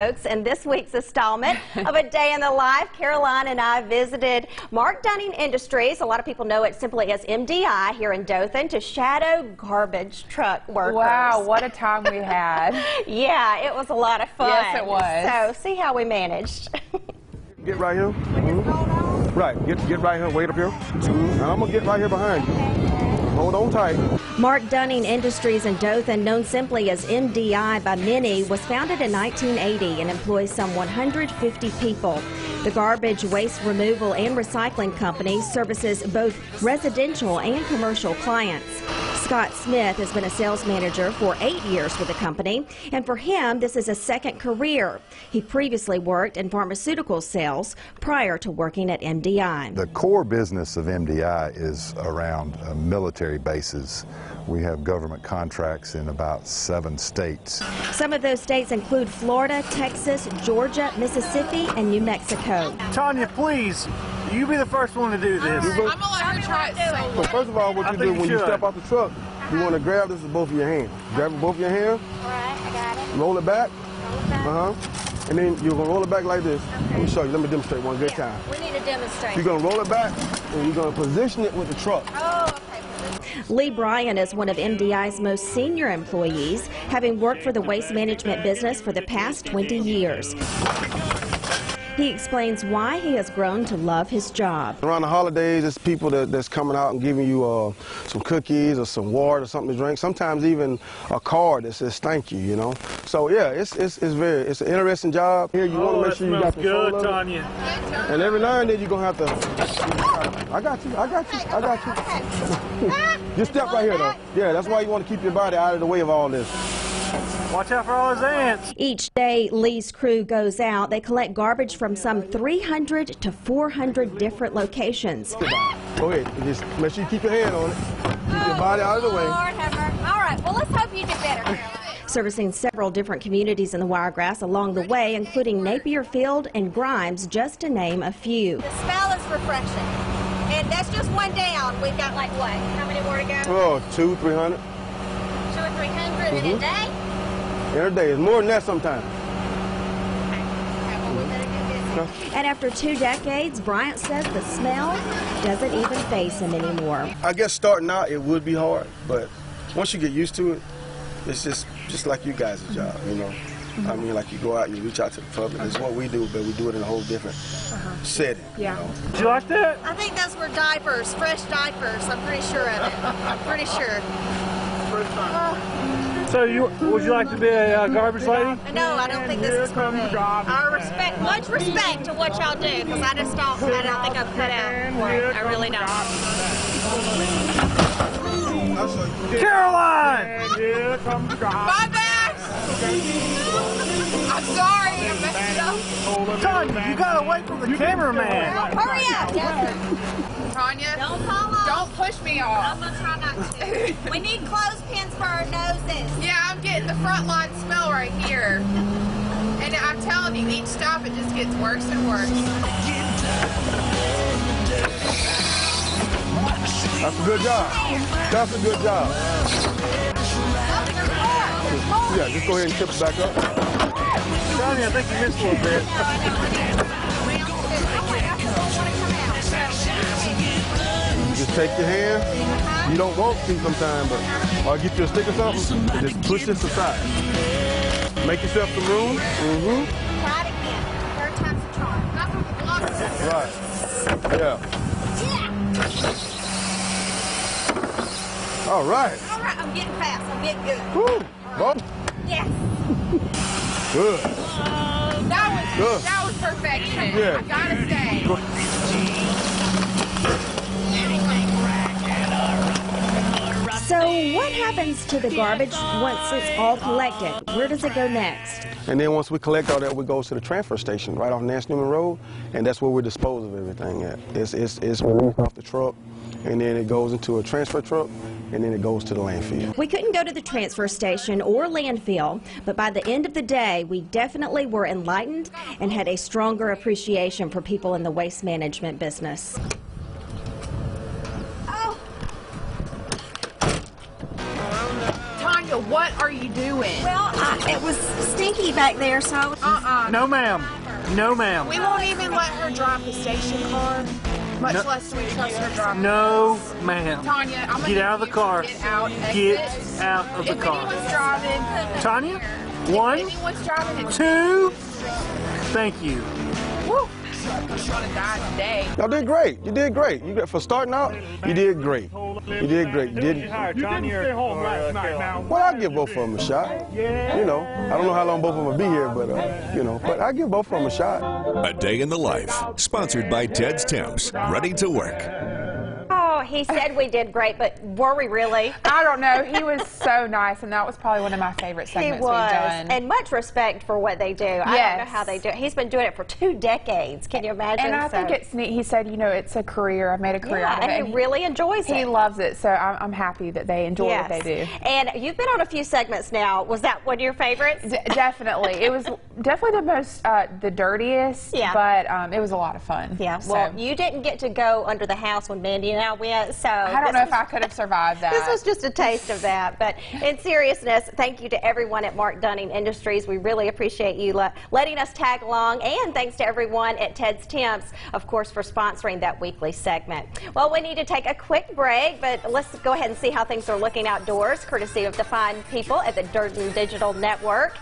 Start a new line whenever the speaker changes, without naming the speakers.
Folks, in this week's installment of A Day in the Life, Caroline and I visited Mark Dunning Industries. A lot of people know it simply as MDI here in Dothan to shadow garbage truck workers.
Wow, what a time we had.
yeah, it was a lot of fun.
Yes, it was.
So, see how we managed.
Get right here. Mhm. Right, get get right here, wait up here. And I'm gonna get right here behind you. Hold on tight.
Mark Dunning Industries in Dothan, known simply as MDI by many, was founded in 1980 and employs some 150 people. The garbage, waste removal, and recycling company services both residential and commercial clients. Scott Smith has been a sales manager for eight years with the company, and for him, this is a second career. He previously worked in pharmaceutical sales prior to working at MDI.
The core business of MDI is around uh, military bases. We have government contracts in about seven states.
Some of those states include Florida, Texas, Georgia, Mississippi, and New Mexico.
Tanya, please, you be the first one to do this.
You go-
I'm gonna let her try it
So
solo.
first of all, what
I
you
think
do
you
when you
should.
step out the truck, you want to grab this with both of your hands. Grab it with both of your hands,
Alright, I got it.
roll it back, uh huh, and then you're gonna roll it back like this. Let me show you. Let me demonstrate one good time.
We need to demonstrate.
You're gonna roll it back, and you're gonna position it with the truck.
Oh, okay.
Lee Bryan is one of MDI's most senior employees, having worked for the waste management business for the past 20 years. He explains why he has grown to love his job.
Around the holidays, it's people that, that's coming out and giving you uh, some cookies or some water or something to drink. Sometimes even a card that says thank you, you know. So yeah, it's it's, it's very it's an interesting job. Here you want
Oh,
to make sure you got control
good,
of it.
Tanya.
And every now and then you're gonna have to. I got you. I got you. I got you. Just step right here, though. Yeah, that's why you want to keep your body out of the way of all this.
Watch out for all those ants.
Each day Lee's crew goes out, they collect garbage from some 300 to 400 different locations.
Go ahead. Just make sure you keep your hand on it. Keep your body out of the way.
Lord have mercy. Alright, well let's hope you do better,
Servicing several different communities in the Wiregrass along the way, including Napier Field and Grimes, just to name a few.
The smell is refreshing. And that's just one down. We've got like what? How many more to go?
Oh, two, three hundred.
Two or three hundred in a mm-hmm. day?
Every day. It's more than that sometimes.
Okay, well, we better get busy.
And after two decades, Bryant says the smell doesn't even face him anymore.
I guess starting out it would be hard, but once you get used to it, it's just just like you guys' job, you know. I mean, like you go out and you reach out to the public. It's what we do, but we do it in a whole different uh-huh. setting.
Yeah.
You know?
Did you like that?
I think those were diapers, fresh diapers. I'm pretty sure of it. I'm pretty sure.
Uh, So you would you like to be a uh, garbage lady?
No, I don't think this is for me. I respect, much respect to what y'all do, because I just don't, I don't think I'm cut out for it. I really don't.
Caroline!
My bad! I'm sorry, I messed up.
Tanya, you gotta wait for the cameraman.
Hurry up!
Tanya,
Don't fall off.
don't push me
I'm
off.
gonna try not to. We need clothespins for our noses.
Yeah, I'm getting the front line smell right here. And I'm telling you, each stop it just gets worse and worse.
That's a good job. That's a good job. Yeah, just go ahead and tip it back up.
Tanya, I think you missed a little bit.
Take your hand. You don't want to sometimes, but or get you a stick or something, and just push this aside. Make yourself some room. Mm-hmm.
Try it again. Third time's a charm.
That's what the block.
Right. Yeah. All right.
All right, I'm getting fast. I'm getting good.
Woo. Well,
Yes.
good.
That was
Good.
that was perfection.
Yeah.
I gotta say.
What happens to the garbage once it's all collected? Where does it go next?
And then once we collect all that, we go to the transfer station right off Nance Newman Road, and that's where we dispose of everything at. It's, it's, it's released off the truck, and then it goes into a transfer truck, and then it goes to the landfill.
We couldn't go to the transfer station or landfill, but by the end of the day, we definitely were enlightened and had a stronger appreciation for people in the waste management business.
What are you doing?
Well, I, it was stinky back there, so I was
Uh-uh.
No, ma'am. No, ma'am.
We won't even let her drive the station car, much
No.
less do we trust her driving.
No, ma'am.
Tanya, I'm gonna
Get out of the
need you to
car.
Get out.
Get
exit.
out of the
if
car.
anyone's driving,
Tanya,
if
one,
anyone's driving,
two. Thank you.
Woo. She's gonna die today.
Y'all did great. You did great. You got for starting out. You did great. You did great. You did.
hire Tanya
stay home last night now.
Well, I'll give both of them a shot. You know, I don't know how long both of them will be here, but uh, you know, but I give both of them a shot.
A Day in the Life, sponsored by Ted's Temps, ready to work.
Oh, he said we did great, but were we really?
I don't know. He was so nice, and that was probably one of my favorite segments He
was,
we've done.
and much respect for what they do. I don't know how they do it. He's been doing it for two decades. Can you imagine?
And I
So-
think it's neat. He said, you know, it's a career. I've made a career
yeah,
out of it.
and he really enjoys
he
it.
He loves it. So I'm, I'm happy that they enjoy
yes.
what they do.
And you've been on a few segments now. Was that one of your favorites?
D- definitely, it was definitely the most, uh, the dirtiest.
Yeah.
But um, it was a lot of fun.
Yeah.
So,
Well, you didn't get to go under the house when Mandy and I went, so
I don't know
was-
if I could have survived that.
This was just a taste of that. But in seriousness, thank you to everyone at Mark Dunning Industries. We really appreciate you le- letting us tag along. And thanks to everyone at Ted's Temps, of course, for sponsoring that weekly segment. Well, we need to take a quick break, but let's go ahead and see how things are looking outdoors, courtesy of the fine people at the Durden Digital Network.